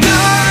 No